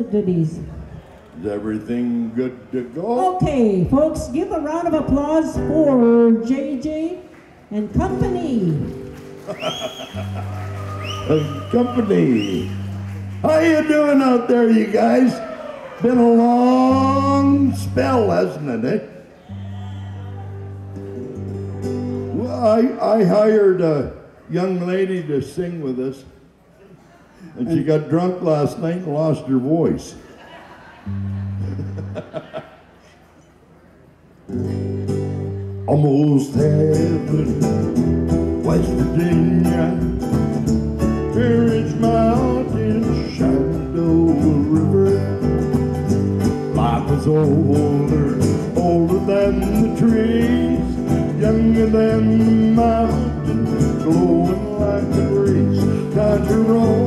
sorts of goodies. Is everything good to go? Okay, folks, give a round of applause for JJ and company. Company. How you doing out there, you guys? Been a long spell, hasn't it? eh? Well, I, I hired a young lady to sing with us, and she got drunk last night and lost her voice. Almost heaven, West Virginia, Courage Mountain, Shenandoah River. Life is older, older than the trees, younger than the mountains, glowing like the breeze. Country roads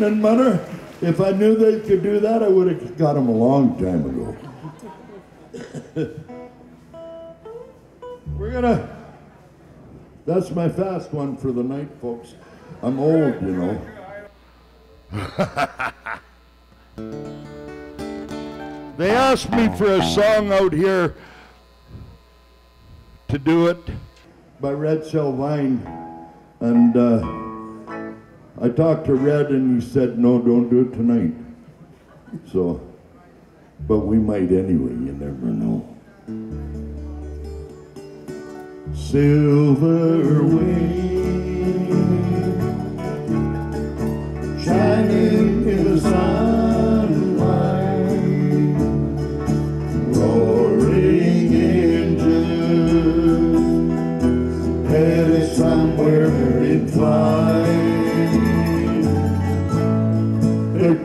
Lightning, mother. If I knew they could do that, I would have got them a long time ago. We're gonna. That's my fast one for the night, folks. I'm old, you know. they asked me for a song out here to do it by Red Sylvine, and uh, I talked to Red, and he said, "No, don't do it tonight." So, but we might anyway. You never know. Silver wing shining in the sunlight,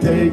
They're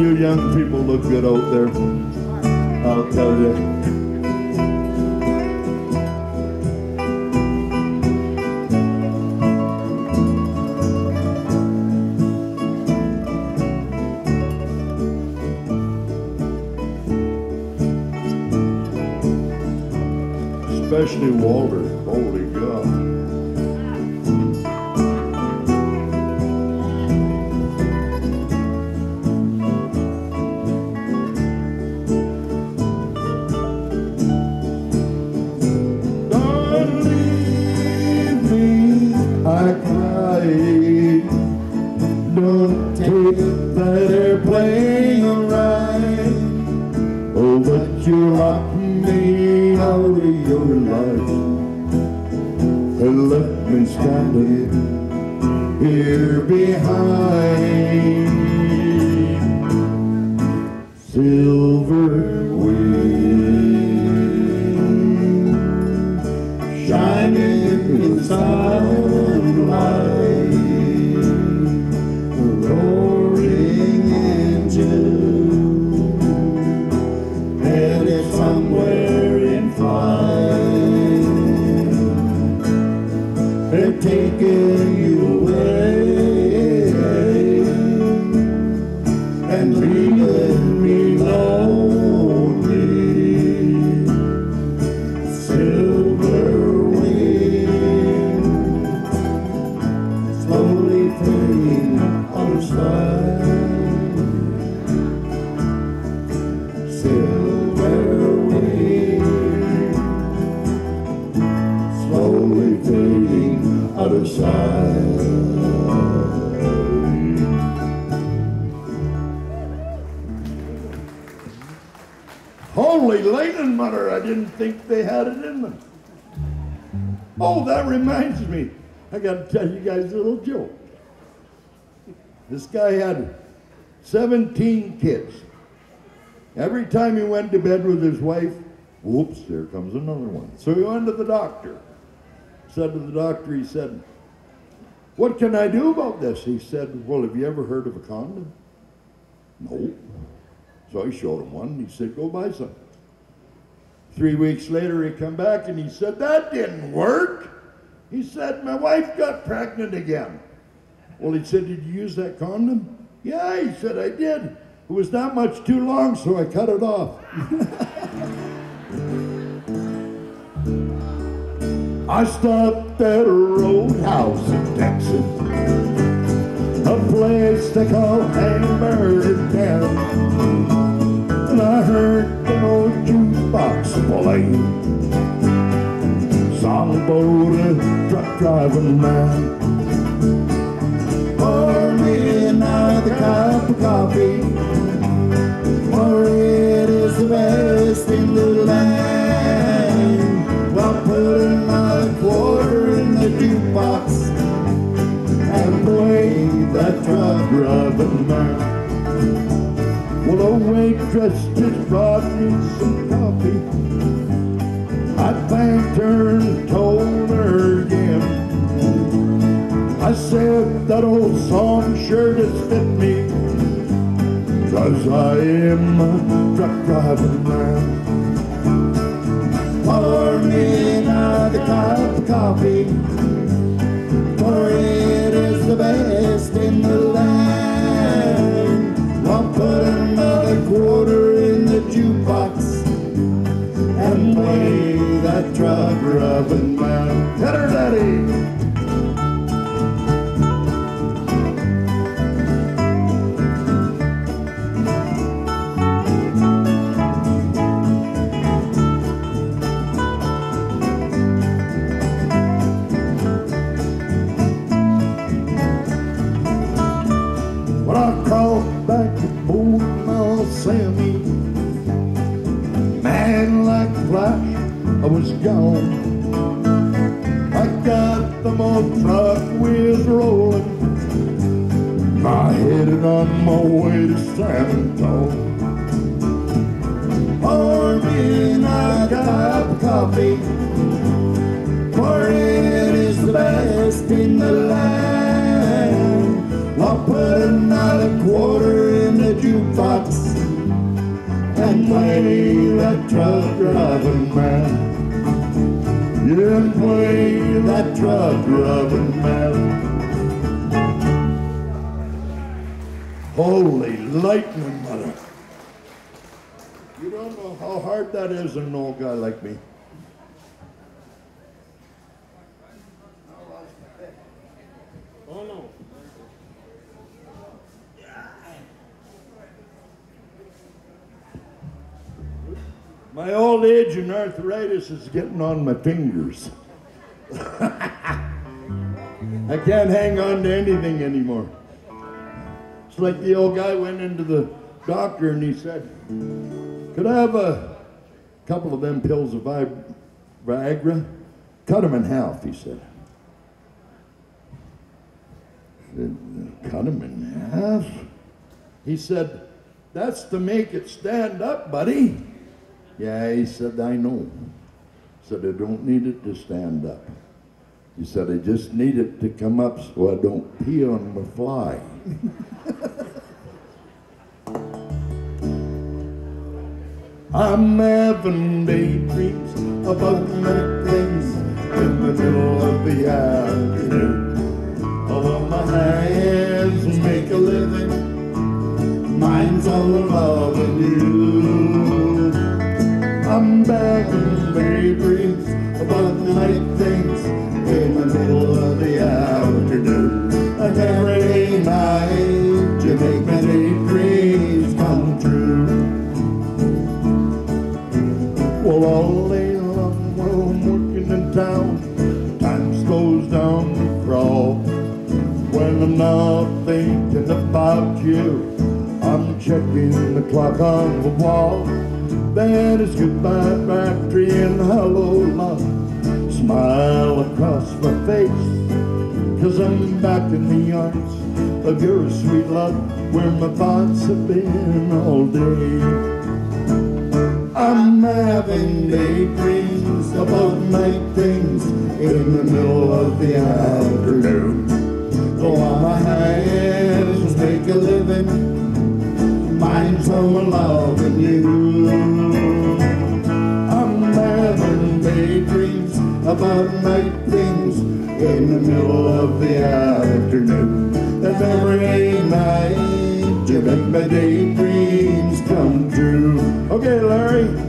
you young people look good out there. I'll tell you. Especially Walter. I gotta tell you guys a little joke. This guy had 17 kids. Every time he went to bed with his wife, whoops, there comes another one. So he went to the doctor. Said to the doctor, he said, What can I do about this? He said, Well, have you ever heard of a condom? No. So I showed him one, he said, Go buy some. Three weeks later, he come back and he said, That didn't work. He said, My wife got pregnant again. Well, he said, Did you use that condom? Yeah, he said, I did. It was not much too long, so I cut it off. I stopped at a roadhouse in Texas, a place they call Hamburger Town. And I heard an old jukebox playing, song about a truck driving man. Pour me another cup of coffee, for it is the best in the land. Well, put another quarter in the jukebox and play that truck driving man. Well, a waitress just brought me some coffee. I thanked her that old song sure does fit me. Cause I am a truck driving man. Pour me another cup of coffee. For it is the best in the land. I'll put another quarter in the jukebox And play that truck driving man. Teddy. daddy. My way to San Antonio. Pour me a cup of coffee, for it is the best in the land. I'll put another quarter in the jukebox and play that truck driving man. Yeah, play that truck driving man. Holy lightning, mother. You don't know how hard that is on an old guy like me. Oh no. My old age and arthritis is getting on my fingers. I can't hang on to anything anymore. Like the old guy went into the doctor and he said, Could I have a couple of them pills of Vi- Viagra? Cut them in half, he said. Said, Cut them in half? He said, That's to make it stand up, buddy. Yeah, he said, I know. Said, I don't need it to stand up. He said, I just need it to come up so I don't pee on the fly. I'm having daydreams about many things in the middle of the afternoon. Oh, my hands make a living, mine's all loving you. I'm having I'm thinking about you, I'm checking the clock on the wall. That is goodbye factory and hello love. Smile across my face, cause I'm back in the arms of your sweet love, where my thoughts have been all day. I'm having daydreams about night things in the middle of the afternoon. Go on my hands, make a living, mine's all loving you. I'm having daydreams about night things in the middle of the afternoon. And every night you make my daydreams come true. Okay, Larry.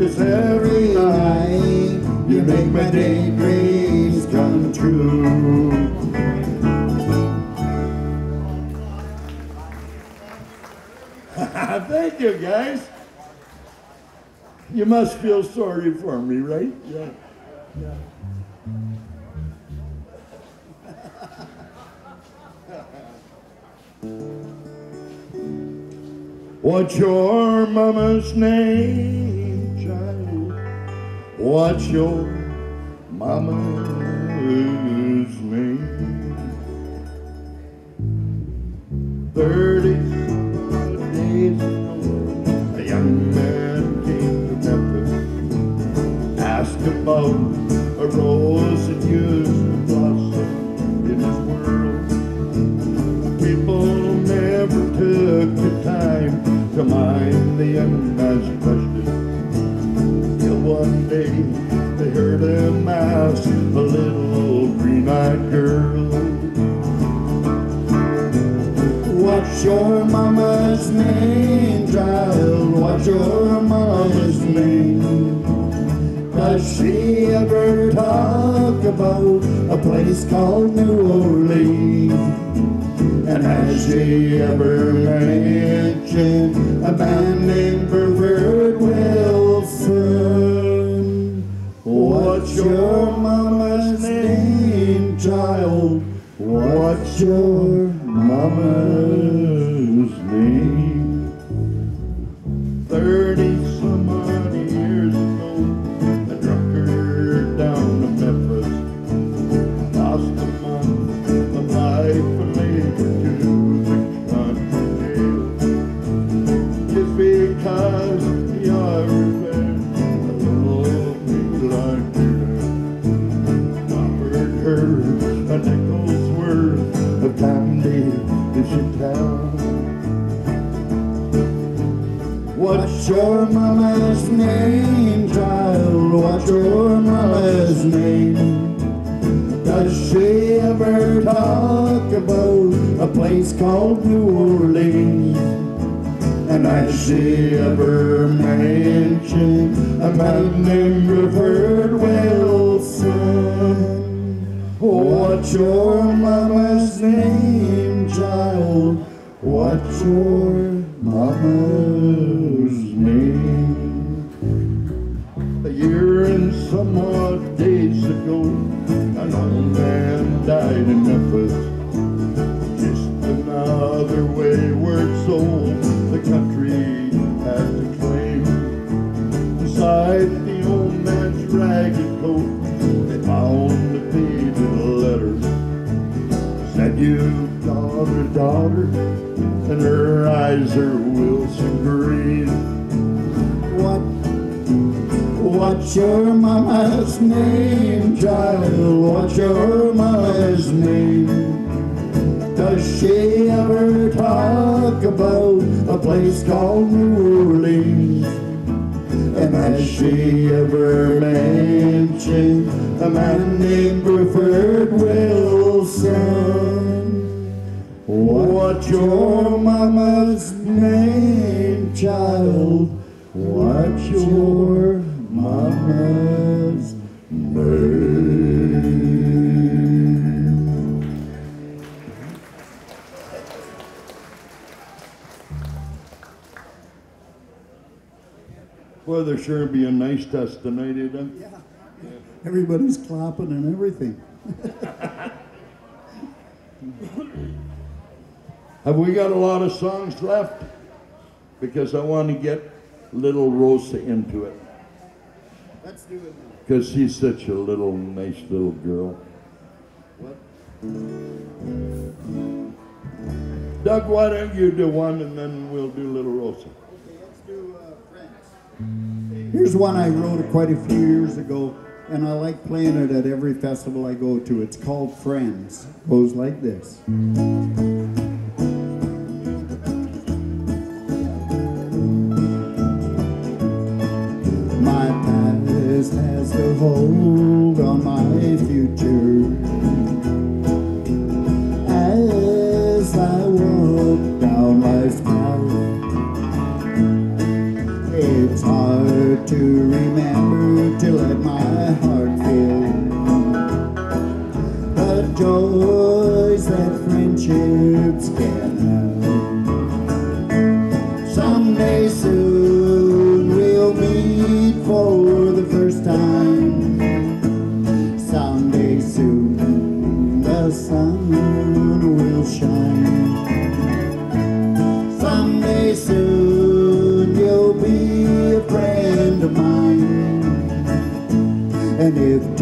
It's every night you make my daydreams come true. Thank you, guys. You must feel sorry for me, right? Yeah. yeah. What's your mama's name, child? What's your mama's name? Thirty days ago, a young man came to Memphis, asked about a rose that used to blossom in his world. People never took the time to mind the young man's question. Till one day they heard him ask a little green-eyed girl. What's your mama's name, child? What's your mama's name? Does she ever talk about a place called New Orleans? And has she ever mentioned a man named Buford Wilson? What's your mama's name, child? What's your mama's What's your mama's name, child? What's your mama's name? Does she ever talk about a place called New Orleans? And has she ever mentioned a man named Buford Wilson? What's your mama's your mama's name? A year and some odd days ago, an old man died in Memphis. Just another wayward soul the country had to claim. Beside the old man's ragged coat, they found a faded letter. Said you daughter, daughter, eyes Wilson green. What What's your mama's name, child? What's your mama's name? Does she ever talk about a place called New Orleans? And has she ever mentioned a man named Buford Wilson? What's your mama's name, child? What's your mama's name? Well, there sure be a nice test tonight, eh, Doug? Everybody's clapping and everything. Have we got a lot of songs left? Because I want to get little Rosa into it. Let's do it. Because she's such a little, nice little girl. What? Doug, why don't you do one and then we'll do Little Rosa? Okay, let's do uh, Friends. Here's one I wrote quite a few years ago, and I like playing it at every festival I go to. It's called Friends. Goes like this. and if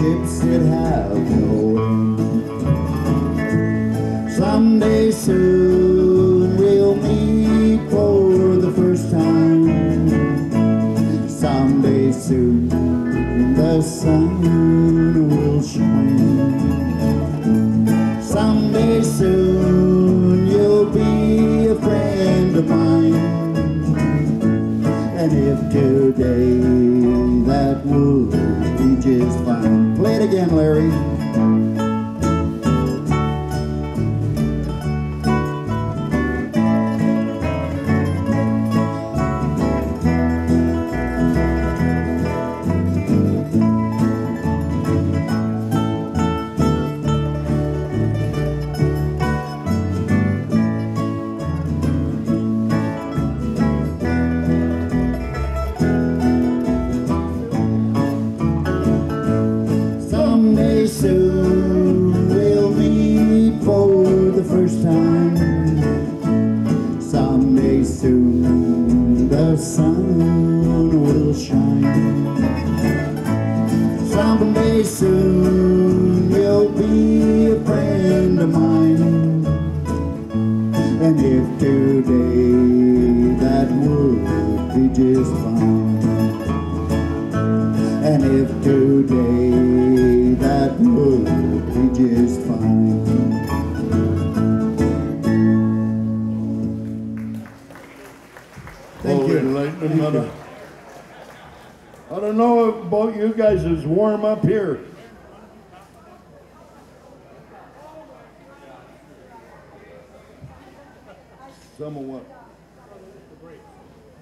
friendships that have no. Someday soon we'll meet for the first time. Someday soon the sun will shine. Someday soon you'll be a friend of mine. And if today Again, Larry. Friend of mine. And if today that would be just fine. And if today that would be just fine. Thank Holy you. enlightenment, I don't- I don't know about you guys, it's warm up here.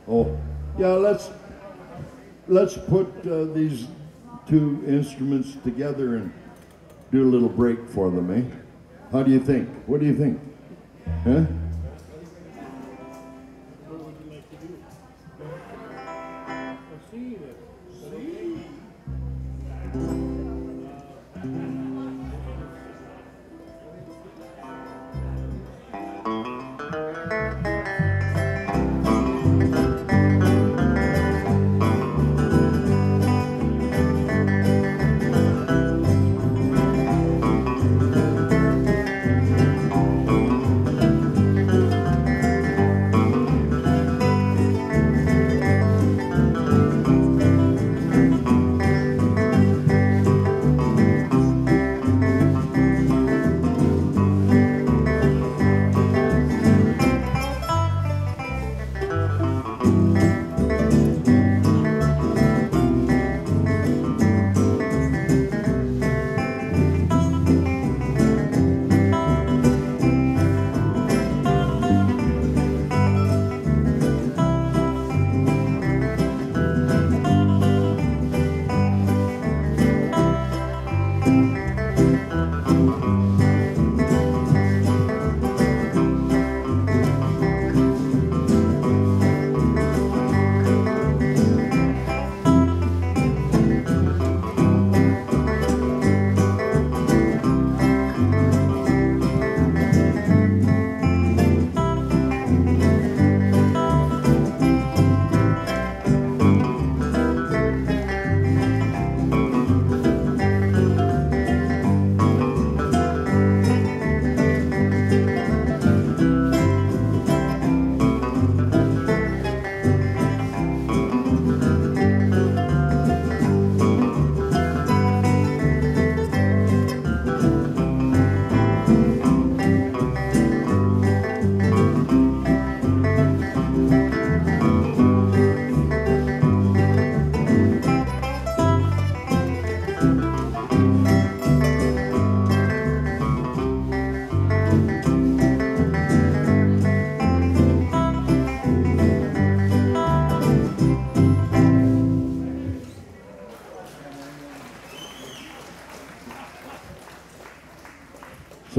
Oh, yeah, let's, let's put uh, these two instruments together and do a little break for them, eh? How do you think? What do you think? Huh?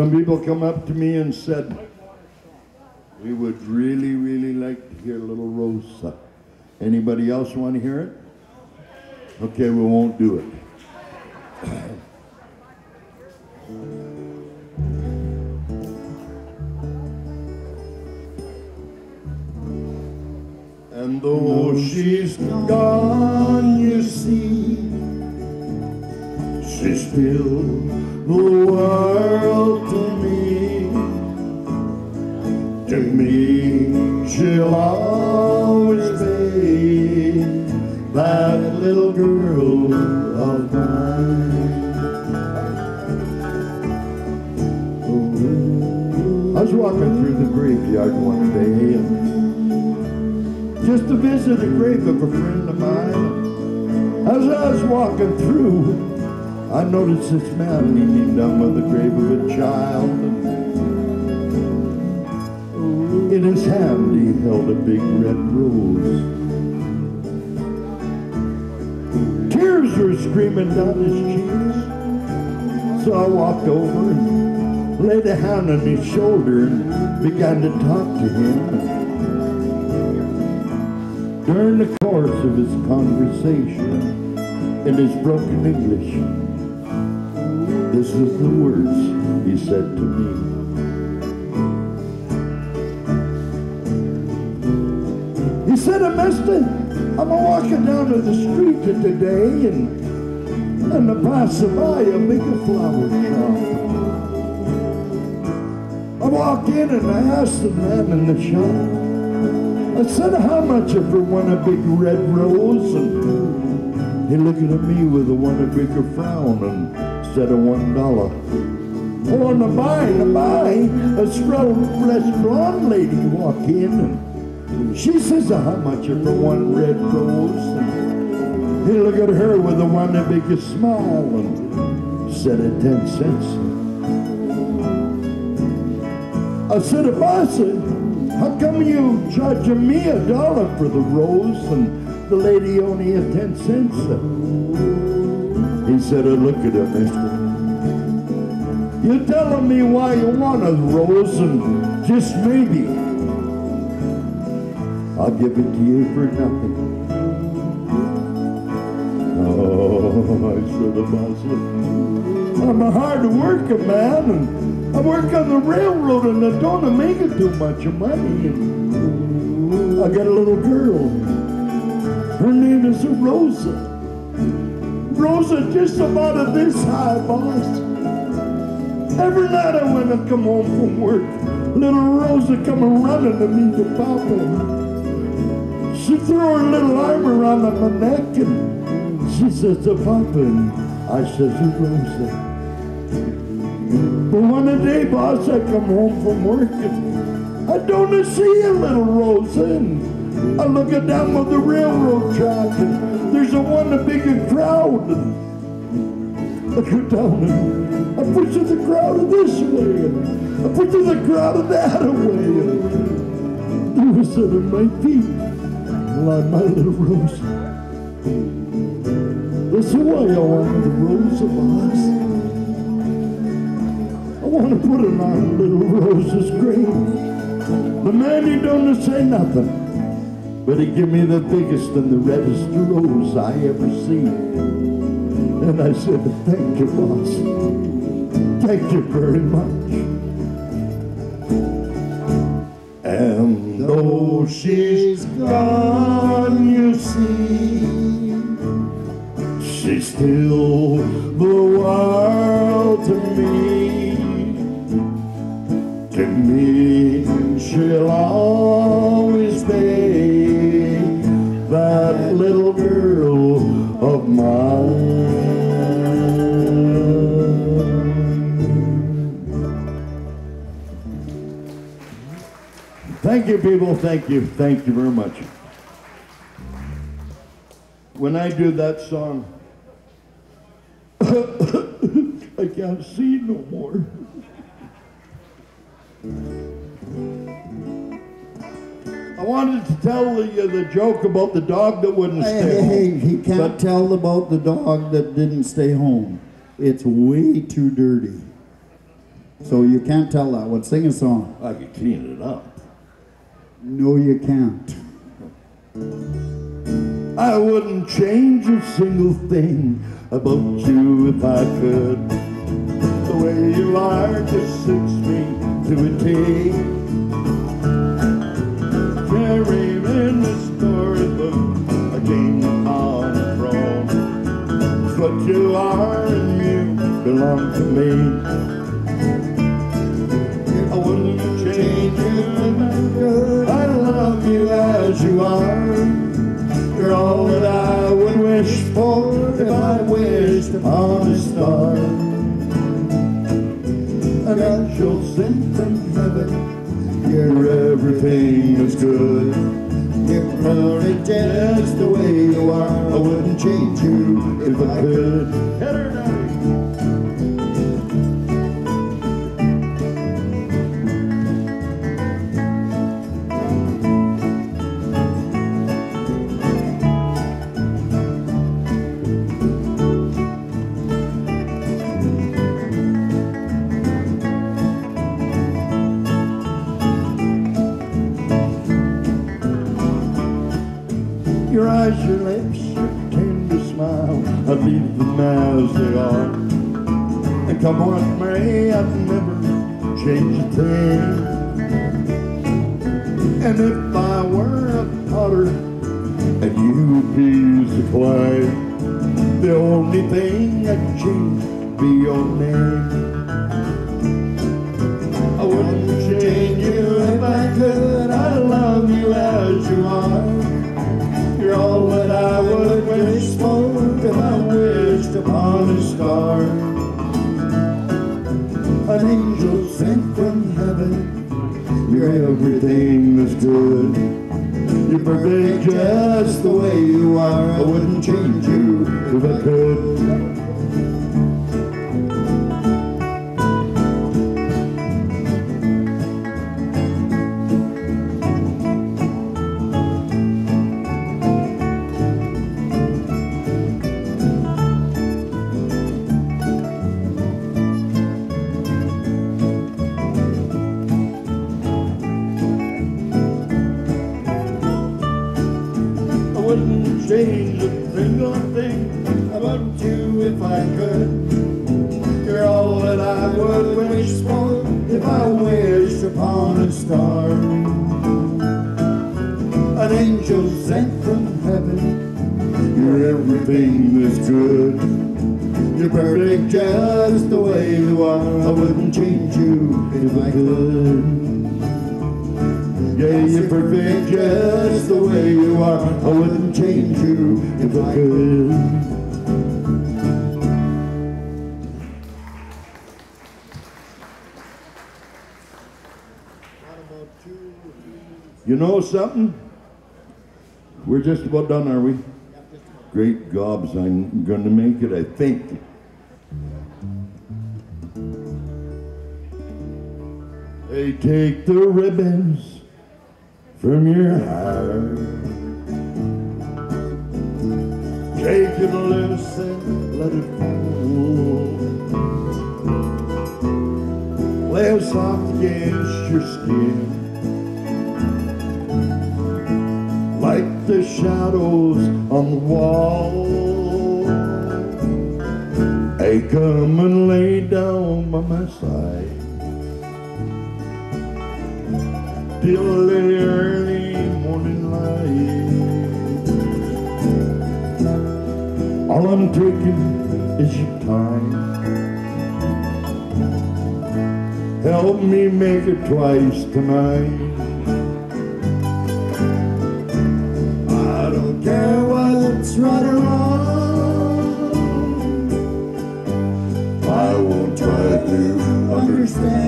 Some people come up to me and said, we would really, really like to hear Little Rosa. Anybody else want to hear it? Okay, we won't do it. And though she's gone, I was walking through the graveyard one day just to visit a grave of a friend of mine. As I was walking through, I noticed this man kneeling down by the grave of a child. In his hand he held a big red rose. Tears were streaming down his cheeks. So I walked over and laid a hand on his shoulder and began to talk to him. During the course of his conversation, in his broken English, this is the words he said to me. He said, i Mister, I'm walking down to the street today and and I pass by a flower shop. I walk in and I ask the man in the shop, I said, how much for one a big red rose? And he looked at me with a one bigger frown and said a one dollar. Oh, and a buy, and a buy, a swell fresh blonde lady walk in and she says, how much for one red rose? He looked at her with the one a bigger smile and said a ten cents. I said, boss, how come you charging me a dollar for the rose and the lady only a ten cents? He said, look at her, mister. You're telling me why you want a rose and just maybe I'll give it to you for nothing. Oh, I said, boss, I'm a hard working man and I work on the railroad and I don't make it too much money. And I got a little girl. Her name is Rosa. Rosa just about of this high, boss. Every night I when I come home from work, little Rosa come running to me to Papa. She threw her little arm around my neck and she says to Papa, and I says, Rosa. But one day, boss, I come home from work and I don't see a little Rosa and I look at down on the railroad track and there's a one a bigger crowd. I go down and I push the crowd this way and I push the crowd that way. And there was under my feet like my little Rosa. That's why I want the rose of boss. I want to put it on little roses green. The man, he don't say nothing, but he give me the biggest and the reddest rose I ever seen. And I said, thank you, boss. Thank you very much. And though she's gone, you see, she's still the world to me. To me, she'll always you, people. Thank you. Thank you very much. When I do that song, I can't see no more. I wanted to tell you uh, the joke about the dog that wouldn't Hey, stay hey, home. hey, he can't But- tell about the dog that didn't stay home. It's way too dirty. So you can't tell that one. Sing a song. I could clean it up. No, you can't. I wouldn't change a single thing about you if I could. The way you are just suits me to a T. In the storybook, a game you are and you belong to me. I wouldn't change you if I could. You are. You're all that I would wish for if I wished upon a star. An angel sent from heaven, you're everything that's good. You're perfect just the way you are. I wouldn't change you if I could. Something? We're just about done, are we? Great gobs, I'm gonna make it, I think. They take the ribbons from your hair. Take it loose and let it fall. Lay soft against your skin. The shadows on the wall. Hey, come and lay down by my side. till the early morning light. All I'm taking is your time. Help me make it twice tonight. Right or wrong. I won't try to understand.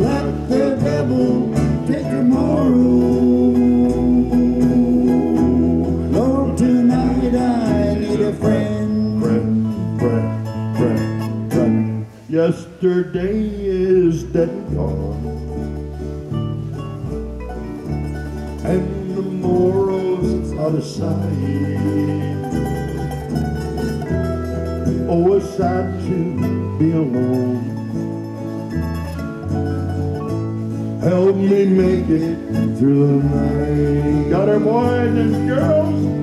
Let the devil take tomorrow. Lord, tonight I need a friend. Friend, friend, friend, friend. Yesterday is dead and gone. And the morrow's out of sight. Oh, it's sad to be alone. Help me make it through the night. Got our boys and girls.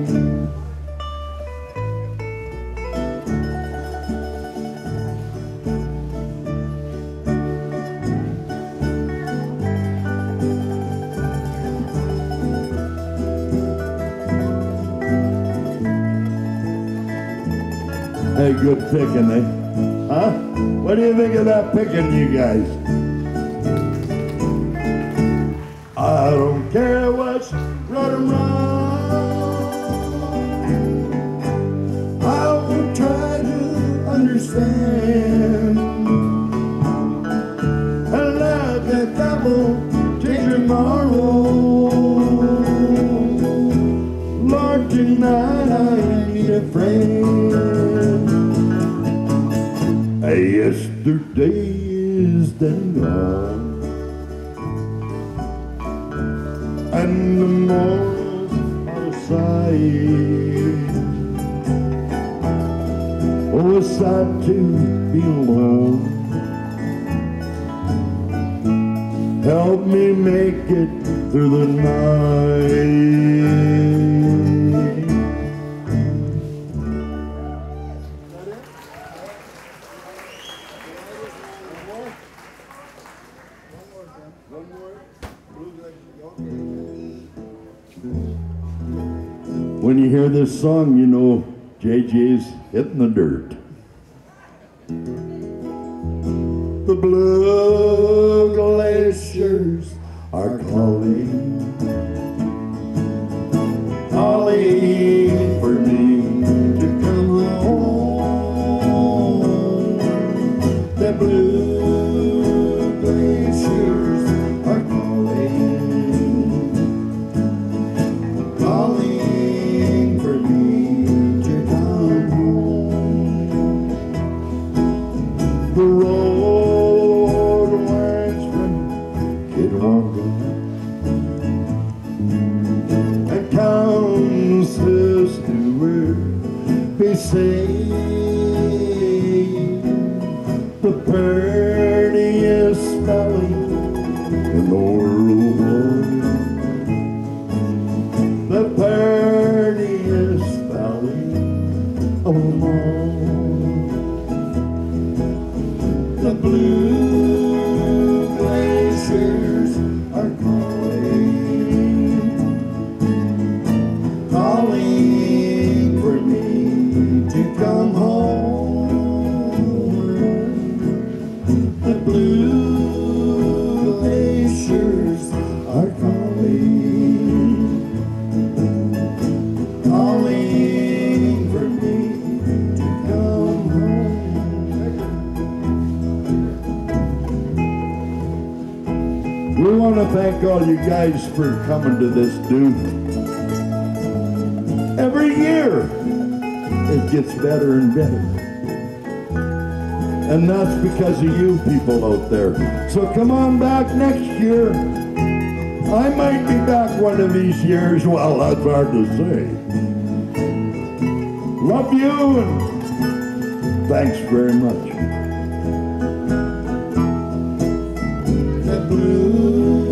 Good picking, eh? Huh? What do you think of that picking, you guys? I don't care what's right or wrong. And the out of sight. Oh, it's sad to be alone. Help me make it through the night. Song, you know JJ's hitting the dirt. The blue glaciers are calling, say Because of you people out there. So come on back next year. I might be back one of these years. Well, that's hard to say. Love you and thanks very much. The blue